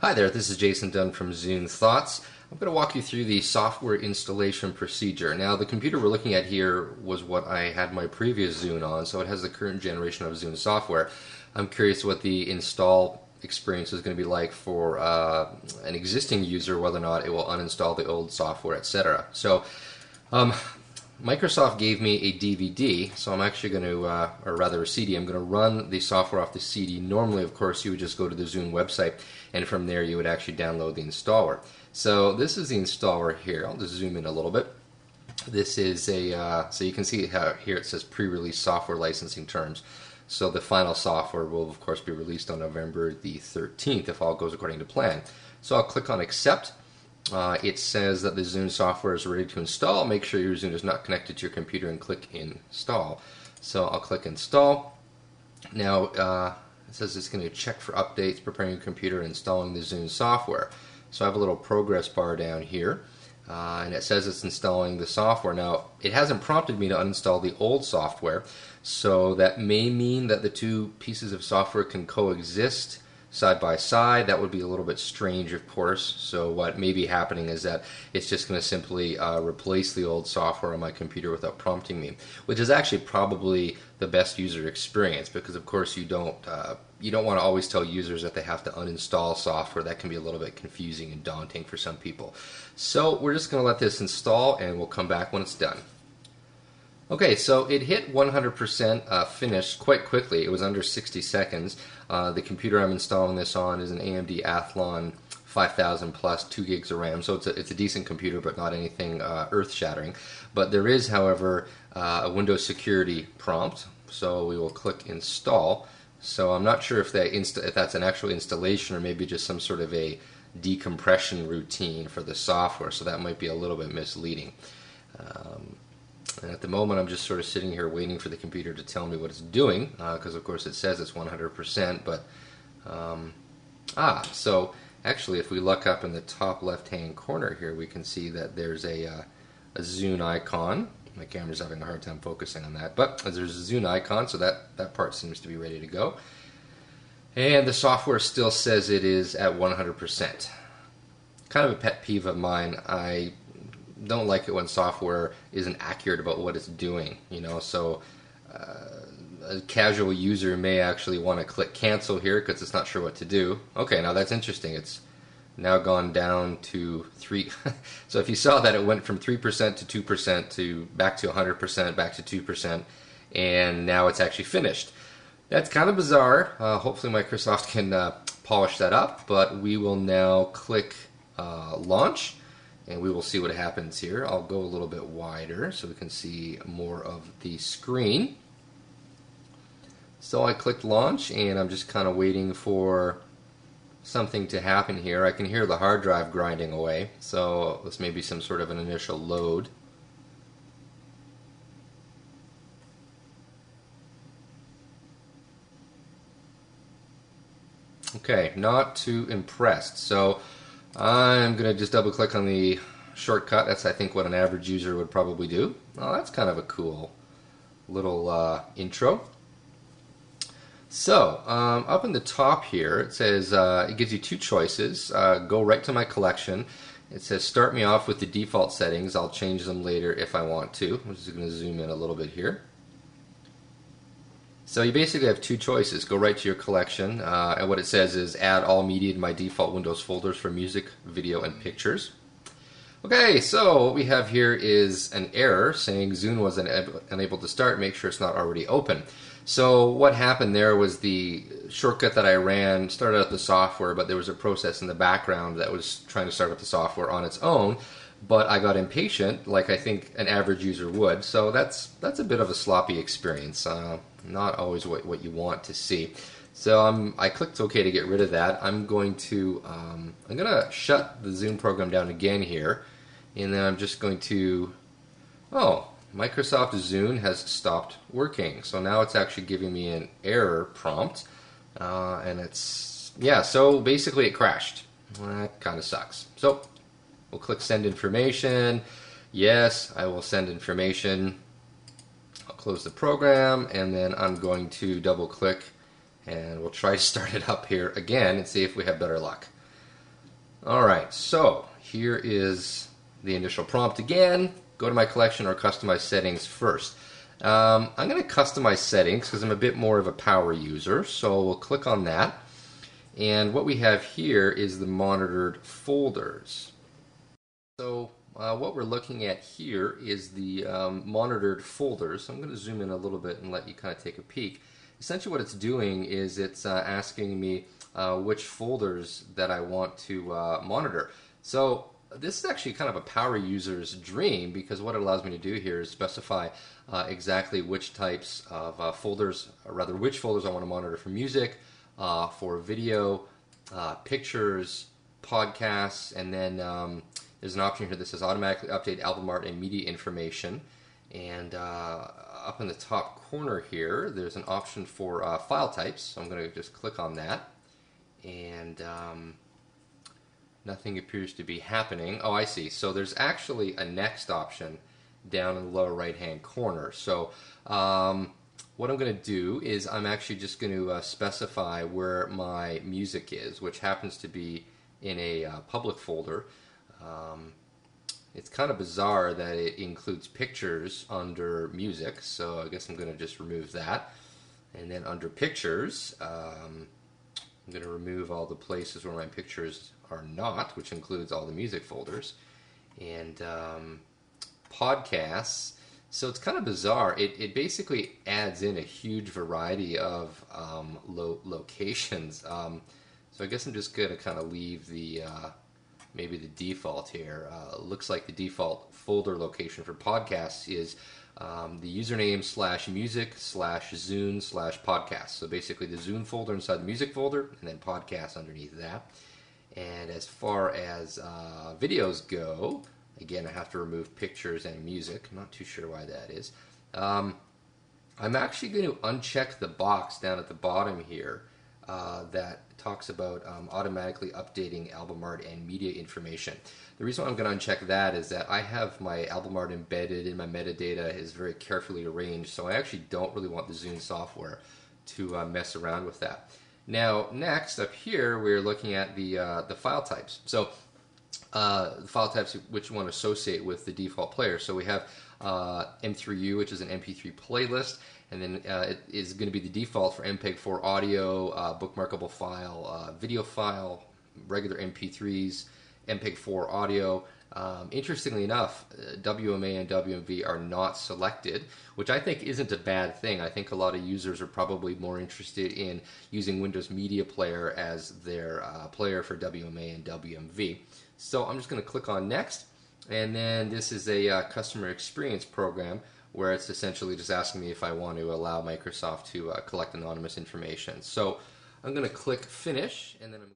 Hi there, this is Jason Dunn from Zune Thoughts. I'm going to walk you through the software installation procedure. Now, the computer we're looking at here was what I had my previous Zune on, so it has the current generation of Zune software. I'm curious what the install experience is going to be like for uh, an existing user, whether or not it will uninstall the old software, etc. So, um, Microsoft gave me a DVD, so I'm actually going to, uh, or rather a CD, I'm going to run the software off the CD. Normally, of course, you would just go to the Zune website, and from there you would actually download the installer. So this is the installer here. I'll just zoom in a little bit. This is a, uh, so you can see how here it says pre-release software licensing terms. So the final software will, of course, be released on November the 13th if all goes according to plan. So I'll click on accept uh, it says that the Zune software is ready to install. Make sure your Zune is not connected to your computer and click install. So I'll click install. Now uh, it says it's going to check for updates, preparing your computer, installing the Zune software. So I have a little progress bar down here. Uh, and it says it's installing the software. Now, it hasn't prompted me to uninstall the old software, so that may mean that the two pieces of software can coexist side by side. That would be a little bit strange, of course. So what may be happening is that it's just going to simply uh, replace the old software on my computer without prompting me, which is actually probably the best user experience because, of course, you don't uh, you don't want to always tell users that they have to uninstall software. That can be a little bit confusing and daunting for some people. So we're just going to let this install, and we'll come back when it's done. Okay, so it hit 100% uh, finished quite quickly. It was under 60 seconds. Uh, the computer I'm installing this on is an AMD Athlon 5000 plus 2 gigs of RAM, so it's a, it's a decent computer, but not anything uh, earth shattering. But there is, however, uh, a Windows security prompt, so we will click install. So I'm not sure if, insta- if that's an actual installation or maybe just some sort of a decompression routine for the software, so that might be a little bit misleading. Um, and at the moment, I'm just sort of sitting here waiting for the computer to tell me what it's doing, because uh, of course it says it's 100%. But um, ah, so actually, if we look up in the top left-hand corner here, we can see that there's a, uh, a Zune icon. My camera's having a hard time focusing on that, but there's a Zune icon, so that that part seems to be ready to go. And the software still says it is at 100%. Kind of a pet peeve of mine. I don't like it when software isn't accurate about what it's doing. You know, so uh, a casual user may actually want to click cancel here because it's not sure what to do. Okay, now that's interesting. It's now gone down to three. so if you saw that, it went from three percent to two percent to back to 100 percent, back to two percent, and now it's actually finished. That's kind of bizarre. Uh, hopefully, Microsoft can uh, polish that up. But we will now click uh, launch and we will see what happens here. I'll go a little bit wider so we can see more of the screen. So I clicked launch and I'm just kind of waiting for something to happen here. I can hear the hard drive grinding away, so this may be some sort of an initial load. Okay, not too impressed. So I'm going to just double click on the shortcut. That's, I think, what an average user would probably do. Oh, that's kind of a cool little uh, intro. So, um, up in the top here, it says uh, it gives you two choices. Uh, go right to my collection. It says start me off with the default settings. I'll change them later if I want to. I'm just going to zoom in a little bit here. So you basically have two choices. Go right to your collection, uh, and what it says is add all media to my default Windows folders for music, video, and pictures. Okay, so what we have here is an error saying Zune was unable to start. Make sure it's not already open. So what happened there was the shortcut that I ran started out the software, but there was a process in the background that was trying to start up the software on its own. But I got impatient, like I think an average user would. So that's that's a bit of a sloppy experience. Uh, not always what, what you want to see. So I'm, I clicked OK to get rid of that. I'm going to um, I'm to shut the Zune program down again here, and then I'm just going to oh Microsoft Zune has stopped working. So now it's actually giving me an error prompt, uh, and it's yeah. So basically it crashed. that kind of sucks. So we'll click send information. Yes, I will send information I'll close the program and then I'm going to double click and we'll try to start it up here again and see if we have better luck. All right, so here is the initial prompt again. Go to my collection or customize settings first. Um, I'm going to customize settings because I'm a bit more of a power user, so we'll click on that. And what we have here is the monitored folders. So uh, what we're looking at here is the um, monitored folders. So I'm going to zoom in a little bit and let you kind of take a peek. Essentially what it's doing is it's uh, asking me uh, which folders that I want to uh, monitor. So this is actually kind of a power user's dream because what it allows me to do here is specify uh, exactly which types of uh, folders, or rather which folders I want to monitor for music, for video, pictures, podcasts, and then um, there's an option here that says automatically update album art and media information. And uh, up in the top corner here, there's an option for uh, file types. So I'm going to just click on that. And um, nothing appears to be happening. Oh, I see. So there's actually a next option down in the lower right hand corner. So um, what I'm going to do is I'm actually just going to uh, specify where my music is, which happens to be in a uh, public folder. Um, it's kind of bizarre that it includes pictures under music, so I guess I'm going to just remove that. And then under pictures, um, I'm going to remove all the places where my pictures are not, which includes all the music folders. And um, podcasts, so it's kind of bizarre. It, it basically adds in a huge variety of um, lo- locations. Um, so I guess I'm just going to kind of leave the uh, maybe the default here. Uh, looks like the default folder location for podcasts is um, the username slash music slash Zune slash podcast. So basically the Zune folder inside the music folder and then podcasts underneath that. And as far as uh, videos go, Again, I have to remove pictures and music. I'm not too sure why that is. Um, I'm actually going to uncheck the box down at the bottom here uh, that talks about um, automatically updating album art and media information. The reason why I'm going to uncheck that is that I have my album art embedded in my metadata is very carefully arranged, so I actually don't really want the Zune software to uh, mess around with that. Now, next up here, we're looking at the uh, the file types. So uh, the file types which you want to associate with the default player. So we have uh, M3U, which is an MP3 playlist, and then uh, it is going to be the default for MPEG-4 audio, uh, bookmarkable file, uh, video file, regular MP3s, MPEG-4 audio. Um, interestingly enough, uh, WMA and WMV are not selected, which I think isn't a bad thing. I think a lot of users are probably more interested in using Windows Media Player as their player for WMA and WMV. So I'm just going to click on next. And then this is a uh, customer experience program where it's essentially just asking me if I want to allow Microsoft to uh, collect anonymous information. So I'm going to click finish and then I'm